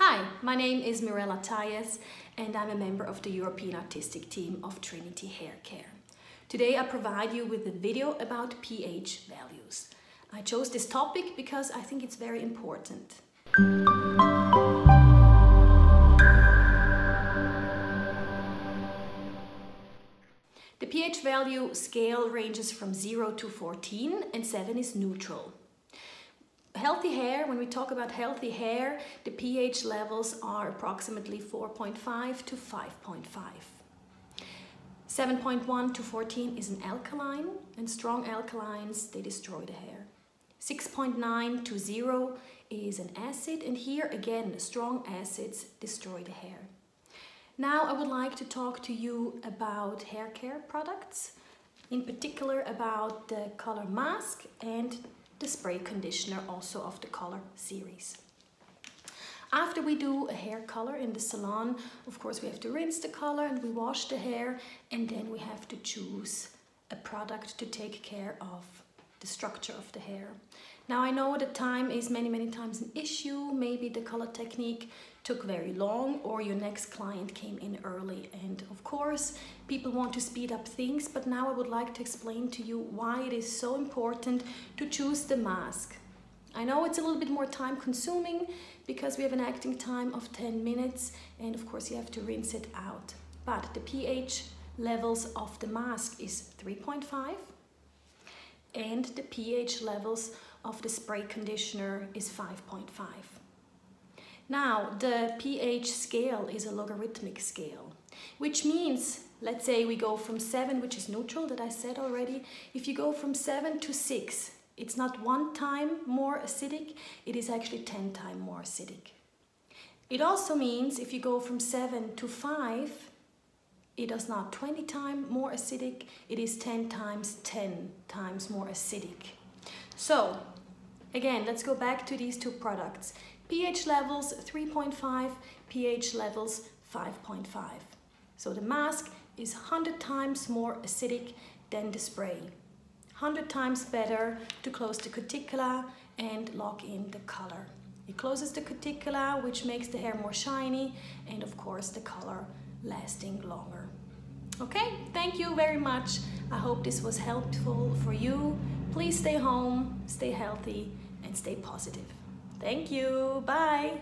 Hi, my name is Mirella Tyas and I'm a member of the European Artistic Team of Trinity Hair Care. Today I provide you with a video about pH values. I chose this topic because I think it's very important. The pH value scale ranges from 0 to 14 and 7 is neutral healthy hair, when we talk about healthy hair, the pH levels are approximately 4.5 to 5.5. 7.1 to 14 is an alkaline, and strong alkalines, they destroy the hair. 6.9 to 0 is an acid, and here again, strong acids destroy the hair. Now I would like to talk to you about hair care products, in particular about the color mask and the spray conditioner also of the color series. After we do a hair color in the salon, of course we have to rinse the color and we wash the hair and then we have to choose a product to take care of the structure of the hair. Now I know that time is many, many times an issue. Maybe the color technique took very long or your next client came in early. And of course, people want to speed up things, but now I would like to explain to you why it is so important to choose the mask. I know it's a little bit more time consuming because we have an acting time of 10 minutes and of course you have to rinse it out. But the pH levels of the mask is 3.5 and the pH levels of the spray conditioner is 5.5. Now, the pH scale is a logarithmic scale, which means, let's say we go from 7, which is neutral, that I said already. If you go from 7 to 6, it's not one time more acidic, it is actually 10 times more acidic. It also means if you go from 7 to 5, it is not 20 times more acidic, it is 10 times 10 times more acidic. So, again, let's go back to these two products pH levels 3.5, pH levels 5.5. So the mask is 100 times more acidic than the spray. 100 times better to close the cuticula and lock in the color. It closes the cuticula, which makes the hair more shiny, and of course the color lasting longer. Okay, thank you very much. I hope this was helpful for you. Please stay home, stay healthy, and stay positive. Thank you. Bye.